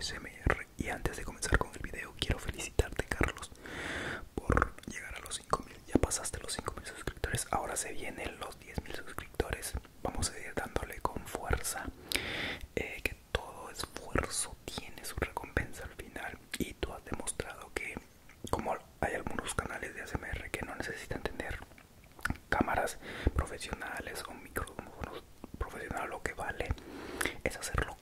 ASMR. Y antes de comenzar con el video, quiero felicitarte, Carlos, por llegar a los 5000. Ya pasaste los 5000 suscriptores, ahora se vienen los 10000 suscriptores. Vamos a ir dándole con fuerza. Eh, que todo esfuerzo tiene su recompensa al final. Y tú has demostrado que, como hay algunos canales de ASMR que no necesitan tener cámaras profesionales o micrófonos profesionales, lo que vale es hacerlo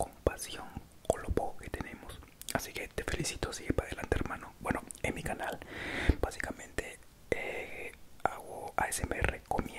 Así que te felicito, sigue para adelante, hermano. Bueno, en mi canal, básicamente eh, hago ASMR comiendo